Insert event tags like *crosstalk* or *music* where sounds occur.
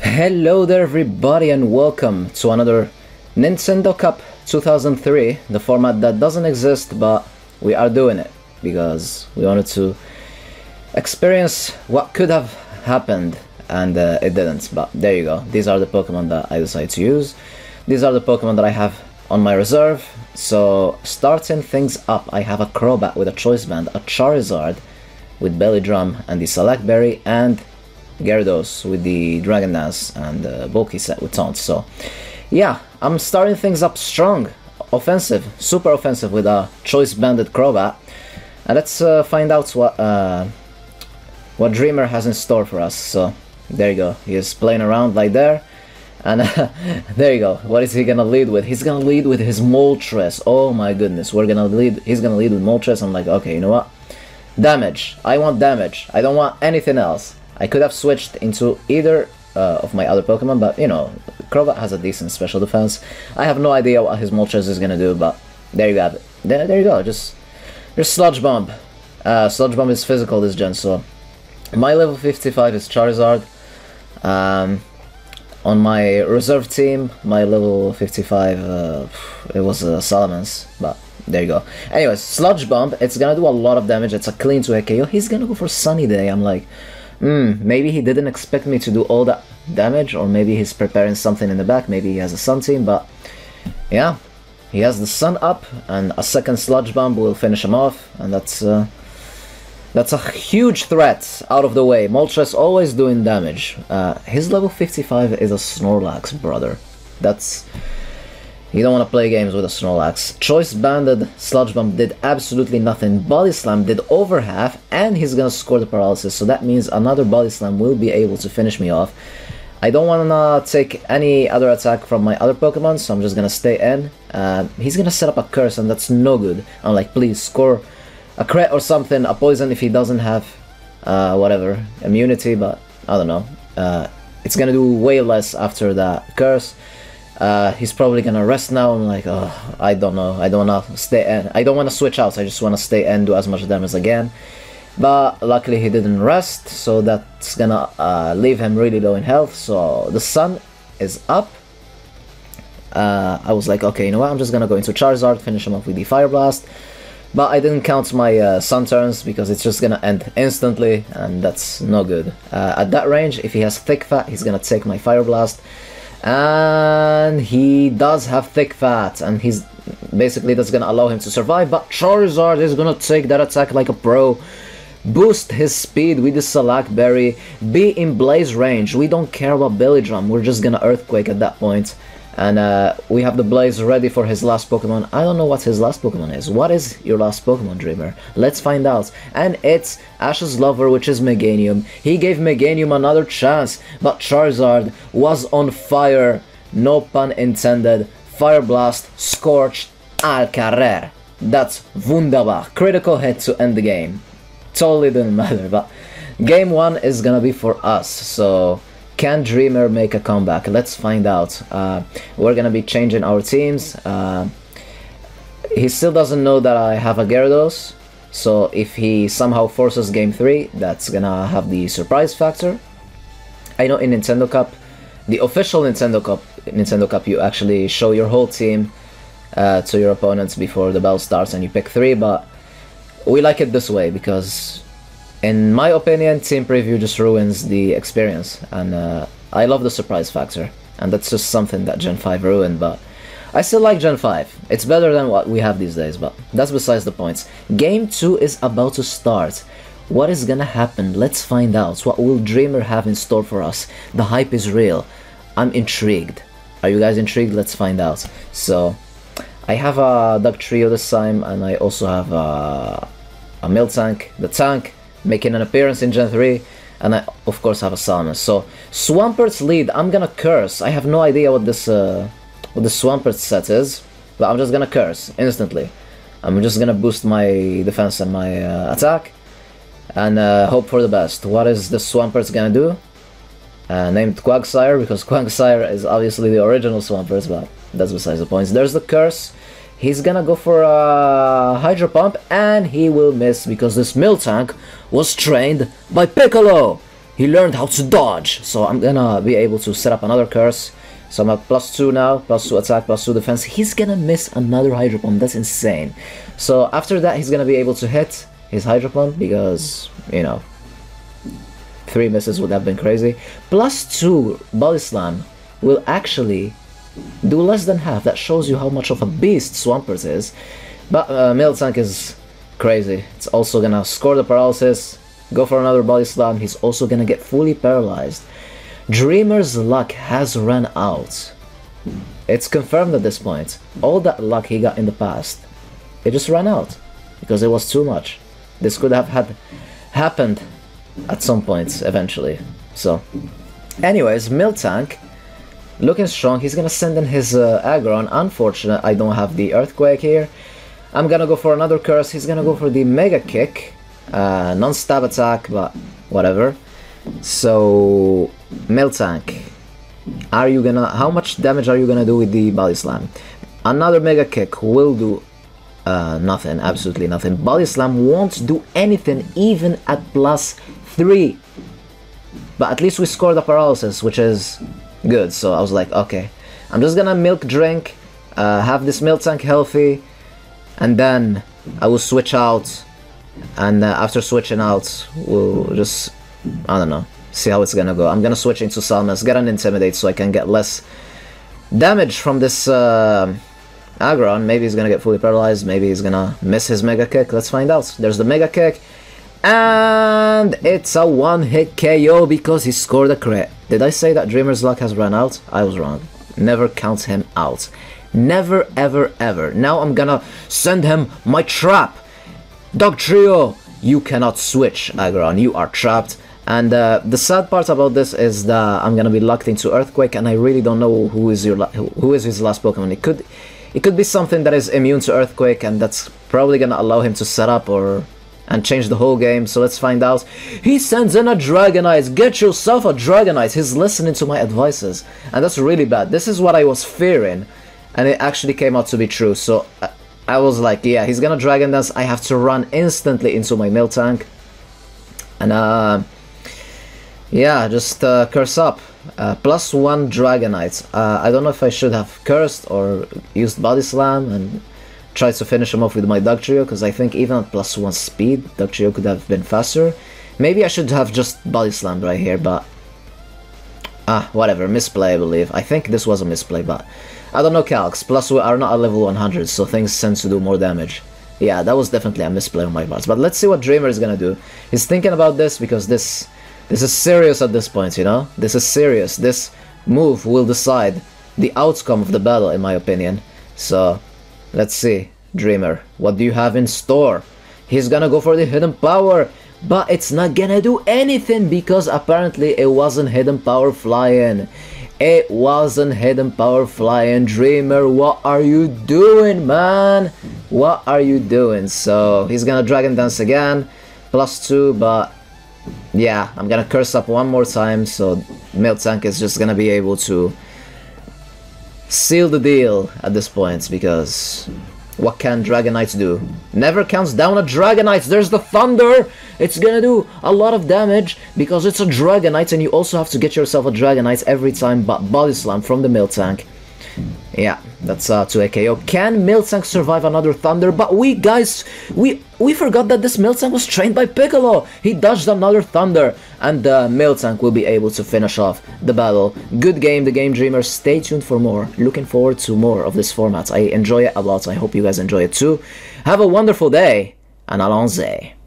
Hello there everybody and welcome to another Nintendo Cup 2003, the format that doesn't exist but we are doing it because we wanted to experience what could have happened and uh, it didn't, but there you go. These are the Pokemon that I decided to use. These are the Pokemon that I have on my reserve. So starting things up, I have a Crobat with a Choice Band, a Charizard with Belly Drum and the Salac Berry, and Gyarados with the Dragon Dance and the bulky set with Taunt. So, yeah, I'm starting things up strong, offensive, super offensive with a choice banded Crobat. And let's uh, find out what uh, what Dreamer has in store for us. So, there you go. He is playing around like there. And uh, *laughs* there you go. What is he gonna lead with? He's gonna lead with his Moltres. Oh my goodness. We're gonna lead. He's gonna lead with Moltres. I'm like, okay, you know what? Damage. I want damage. I don't want anything else. I could have switched into either uh, of my other Pokemon, but you know, Crobat has a decent special defense. I have no idea what his Moltres is gonna do, but there you have it. There, there you go. Just there's Sludge Bomb. Uh, Sludge Bomb is physical this gen, so my level 55 is Charizard. Um, on my reserve team, my level 55, uh, it was uh, Salamence, but there you go. Anyways, Sludge Bomb, it's gonna do a lot of damage. It's a clean to a KO. He's gonna go for Sunny Day. I'm like, Hmm, maybe he didn't expect me to do all that damage, or maybe he's preparing something in the back, maybe he has a Sun Team, but yeah, he has the Sun up, and a second Sludge Bomb will finish him off, and that's uh, that's a huge threat out of the way. Moltres always doing damage. Uh, his level 55 is a Snorlax, brother. That's you don't want to play games with a Snorlax. Choice Banded Sludge Bomb did absolutely nothing. Body Slam did over half, and he's gonna score the paralysis, so that means another Body Slam will be able to finish me off. I don't want to take any other attack from my other Pokemon, so I'm just gonna stay in. Uh, he's gonna set up a curse, and that's no good. I'm like, please score a crit or something, a poison if he doesn't have uh, whatever immunity, but I don't know. Uh, it's gonna do way less after that curse. Uh, he's probably gonna rest now. I'm like, oh, I don't know. I don't wanna stay in. I don't wanna switch out. I just wanna stay and do as much damage again. But luckily he didn't rest, so that's gonna uh, leave him really low in health. So the sun is up. Uh, I was like, okay, you know what? I'm just gonna go into Charizard, finish him off with the Fire Blast. But I didn't count my uh, Sun turns because it's just gonna end instantly, and that's no good. Uh, at that range, if he has Thick Fat, he's gonna take my Fire Blast and he does have thick fat and he's basically that's gonna allow him to survive but Charizard is gonna take that attack like a pro. Boost his speed with the Salac Berry be in blaze range. We don't care about Belly Drum we're just gonna Earthquake at that point and uh, we have the Blaze ready for his last Pokemon. I don't know what his last Pokemon is. What is your last Pokemon, Dreamer? Let's find out. And it's Ash's lover, which is Meganium. He gave Meganium another chance, but Charizard was on fire. No pun intended. Fire Blast, Scorched, Al Carrer. That's wunderbar. Critical hit to end the game. Totally didn't *laughs* matter, but game one is gonna be for us, so can Dreamer make a comeback? Let's find out. Uh, we're gonna be changing our teams. Uh, he still doesn't know that I have a Gyarados, so if he somehow forces Game 3, that's gonna have the surprise factor. I know in Nintendo Cup, the official Nintendo Cup, Nintendo Cup, you actually show your whole team uh, to your opponents before the bell starts and you pick three, but we like it this way because in my opinion, team preview just ruins the experience, and uh, I love the surprise factor, and that's just something that Gen 5 ruined, but I still like Gen 5. It's better than what we have these days, but that's besides the points. Game 2 is about to start. What is gonna happen? Let's find out. What will Dreamer have in store for us? The hype is real. I'm intrigued. Are you guys intrigued? Let's find out. So, I have a Dugtrio this time, and I also have a, a Miltank. The tank making an appearance in Gen 3, and I of course have a Salamence. So Swampert's lead, I'm gonna curse. I have no idea what this uh, what the Swampert set is, but I'm just gonna curse instantly. I'm just gonna boost my defense and my uh, attack, and uh, hope for the best. What is the Swampert gonna do? Uh, named Quagsire, because *laughs* Quagsire is obviously the original Swampert, but that's besides the point. There's the curse. He's gonna go for a Hydro Pump and he will miss because this Miltank was trained by Piccolo. he learned how to dodge. So I'm gonna be able to set up another curse. So I'm at plus 2 now, plus 2 attack, plus 2 defense. He's gonna miss another Hydro Pump, that's insane. So after that, he's gonna be able to hit his Hydro Pump because, you know, 3 misses would have been crazy. Plus 2 Body Slam will actually do less than half. That shows you how much of a beast Swampert is. But uh, Miltank is crazy. It's also gonna score the paralysis, go for another body slam. He's also gonna get fully paralyzed. Dreamer's luck has run out. It's confirmed at this point. All that luck he got in the past, it just ran out because it was too much. This could have had happened at some point eventually. So, anyways, Miltank looking strong. He's gonna send in his uh, Aggron. Unfortunate, I don't have the Earthquake here. I'm gonna go for another curse. He's gonna go for the Mega Kick, uh, non-stab attack, but whatever. So, Miltank, are you gonna? How much damage are you gonna do with the Body Slam? Another Mega Kick will do uh, nothing, absolutely nothing. Body Slam won't do anything even at plus 3. But at least we scored the paralysis, which is good. So I was like, okay, I'm just gonna milk drink, uh, have this milk tank healthy, and then I will switch out. And uh, after switching out, we'll just, I don't know, see how it's gonna go. I'm gonna switch into Salamence, get an Intimidate so I can get less damage from this uh, Aggron. Maybe he's gonna get fully paralyzed, maybe he's gonna miss his Mega Kick. Let's find out. There's the Mega Kick. And it's a one-hit KO because he scored a crit. Did I say that Dreamer's luck has run out? I was wrong. Never count him out. Never, ever, ever. Now I'm gonna send him my trap. Dugtrio! you cannot switch, Aggron. You are trapped. And uh, the sad part about this is that I'm gonna be locked into Earthquake, and I really don't know who is your who is his last Pokemon. It could, it could be something that is immune to Earthquake, and that's probably gonna allow him to set up or and change the whole game, so let's find out. He sends in a Dragonite, get yourself a Dragonite, he's listening to my advices, and that's really bad. This is what I was fearing, and it actually came out to be true, so I, was like, yeah, he's gonna Dragon Dance, I have to run instantly into my Miltank, and uh, yeah, just uh, curse up. Uh, plus one Dragonite. Uh, I don't know if I should have cursed or used Body Slam and try to finish him off with my Dugtrio, because I think even at plus 1 speed, Dugtrio could have been faster. Maybe I should have just Body Slammed right here, but... Ah, whatever, misplay I believe. I think this was a misplay, but... I don't know calcs, plus we are not at level 100, so things tend to do more damage. Yeah, that was definitely a misplay on my part. But let's see what Dreamer is gonna do. He's thinking about this because this... This is serious at this point, you know? This is serious. This move will decide the outcome of the battle, in my opinion. So, Let's see, Dreamer, what do you have in store? He's gonna go for the hidden power, but it's not gonna do anything because apparently it wasn't hidden power flying. It wasn't hidden power flying. Dreamer, what are you doing, man? What are you doing? So he's gonna Dragon Dance again, plus two, but yeah, I'm gonna curse up one more time, so Miltank is just gonna be able to seal the deal at this point because what can Dragonites do? Never counts down a Dragonite. There's the Thunder. It's gonna do a lot of damage because it's a Dragonite and you also have to get yourself a Dragonite every time but Body Slam from the Miltank. Yeah, that's uh, to AKO. Can Miltank survive another Thunder? But we, guys, we we forgot that this Miltank was trained by Piccolo. He dodged another Thunder, and uh, Miltank will be able to finish off the battle. Good game, the Game Dreamers. Stay tuned for more. Looking forward to more of this format. I enjoy it a lot. I hope you guys enjoy it too. Have a wonderful day, and allons-y.